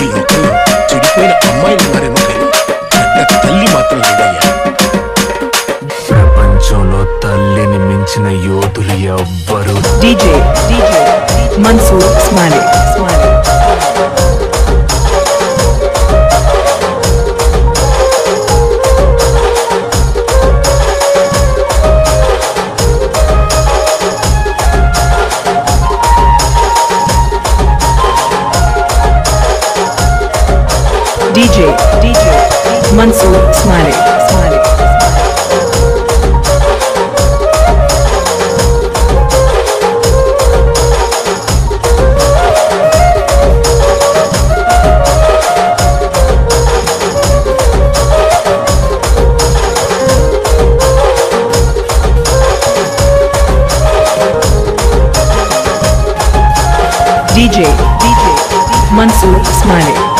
Into చెడిపోయిన అమ్మాయిలు ఉన్నారేమో కానీ పెద్ద తల్లి మాత్రం లేదయ్యా. ప్రపంచంలో తల్లిని మించిన యోధులు ఎవ్వరు DJ, DJ, Mansoor Smiley, DJ, DJ, Mansuur Smiley. DJ, DJ, Mansuur Smiley,